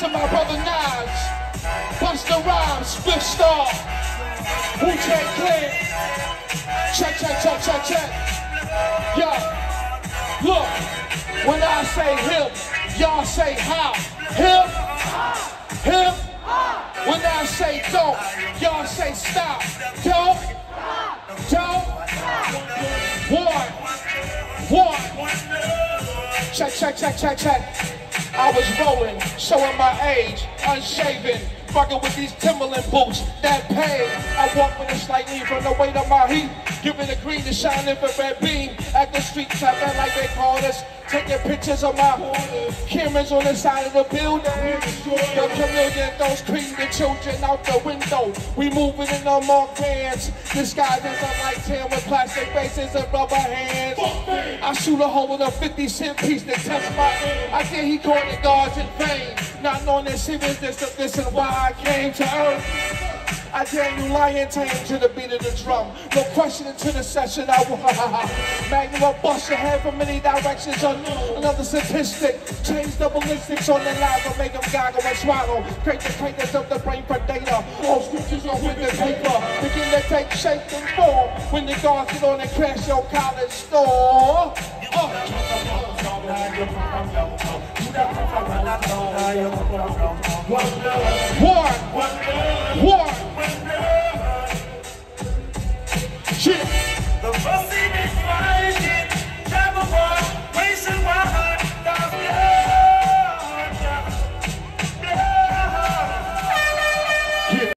to my brother Nas. Busta Rhymes, Spliff Star. Wu-Tang Clan. Check, check, check, check, check. Yeah. Look, when I say hip, y'all say how. Hip, hip. When I say don't, y'all say stop. Don't, don't. Check, check, check, check, check. I was rolling, showing my age, unshaven, fucking with these Timberland boots that pay. I walk with a slight lean from the weight of my heat, giving the green to shine infrared beam. At the street tapping like they call us, taking pictures of my cameras on the side of the building. The chameleon, those cream the children out the window. We moving in the mark vans, disguised as a light tan with plastic faces and rubber hands. I shoot a hole with a 50 cent piece to test my I think he caught the guards vain. Not knowing the seriousness of this and why I came to earth. I dare you lion tame to the beat of the drum. No question into the session. I will Magnum will bust your head from many directions. On another statistic. Change the ballistics on the lava. Make them goggle and swallow. Create the greatness of the brain for data. All scriptures are with the paper. Begin to take shape and form. When the guards get on and crash your college store. Uh. One, one,